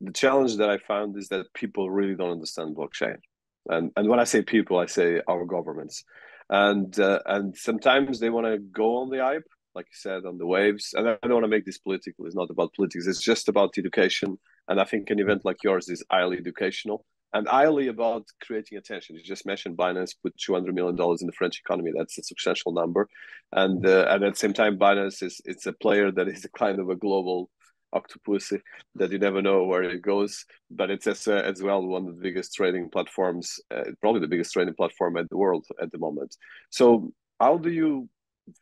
the challenge that I found is that people really don't understand blockchain. And and when I say people, I say our governments. And uh, and sometimes they want to go on the hype, like you said, on the waves. And I don't want to make this political. It's not about politics. It's just about education. And I think an event like yours is highly educational and highly about creating attention. You just mentioned Binance put two hundred million dollars in the French economy. That's a substantial number, and uh, and at the same time, Binance is it's a player that is a kind of a global octopus that you never know where it goes. But it's as, uh, as well one of the biggest trading platforms, uh, probably the biggest trading platform in the world at the moment. So how do you,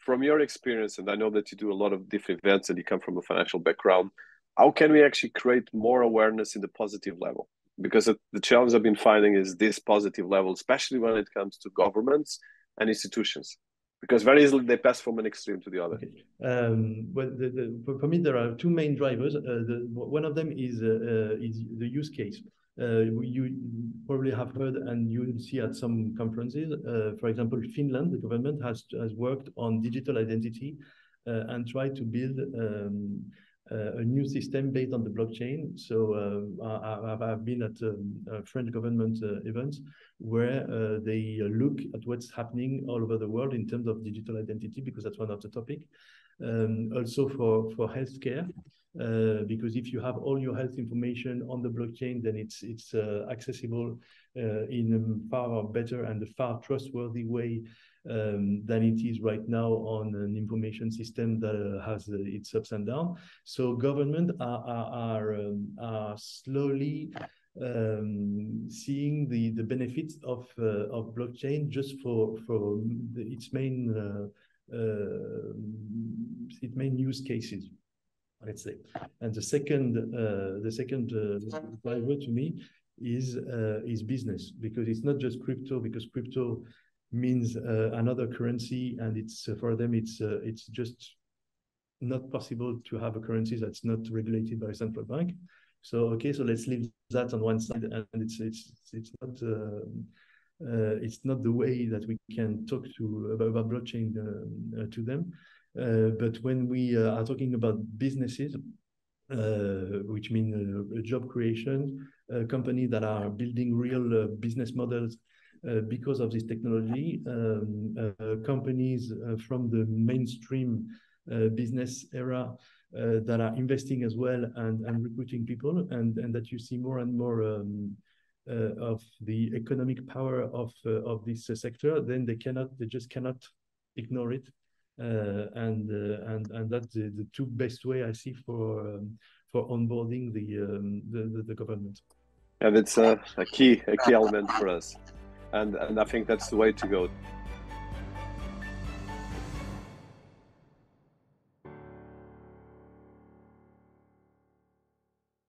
from your experience, and I know that you do a lot of different events and you come from a financial background, how can we actually create more awareness in the positive level? Because the challenge I've been finding is this positive level, especially when it comes to governments and institutions because very easily they pass from an extreme to the other. Okay. Um, well, the, the, for, me, there are two main drivers. Uh, the, one of them is uh, uh is the use case. Uh, you probably have heard, and you see at some conferences. Uh, for example, Finland, the government has has worked on digital identity uh, and tried to build. Um, a new system based on the blockchain. So uh, I, have been at um, French government uh, events where they look at what's happening all over the world in terms of digital identity, because that's one of the topic. Um, also for, for healthcare, uh, because if you have all your health information on the blockchain, then it's it's uh, accessible uh, in a far better and a far trustworthy way um, than it is right now on an information system that uh, has uh, its ups and downs. So government are are are, um, are slowly um, seeing the the benefits of of blockchain just for for the, its main its main use cases let's say and the second uh, the second driver to me is uh, is business because it's not just crypto because crypto means uh, another currency, and it's uh, for them it's uh, it's just not possible to have a currency that's not regulated by a central bank. So okay, so let's leave that on one side, and it's it's it's not. Uh, it's not the way that we can talk to about, about blockchain uh, uh, to them. Uh, but when we uh, are talking about businesses, uh, which mean job creation, companies that are building real business models uh, because of this technology, um, uh, companies uh, from the mainstream business era that are investing as well and, and recruiting people, and, and that you see more and more um, of the economic power of of this sector, then they cannot, they just cannot ignore it. Uh, and uh, and and that's the, the two best way I see for um, for onboarding the, um, the, the, the government. And it's a, a key a key element for us and and I think that's the way to go.